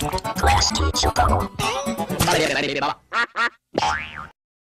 Class teacher.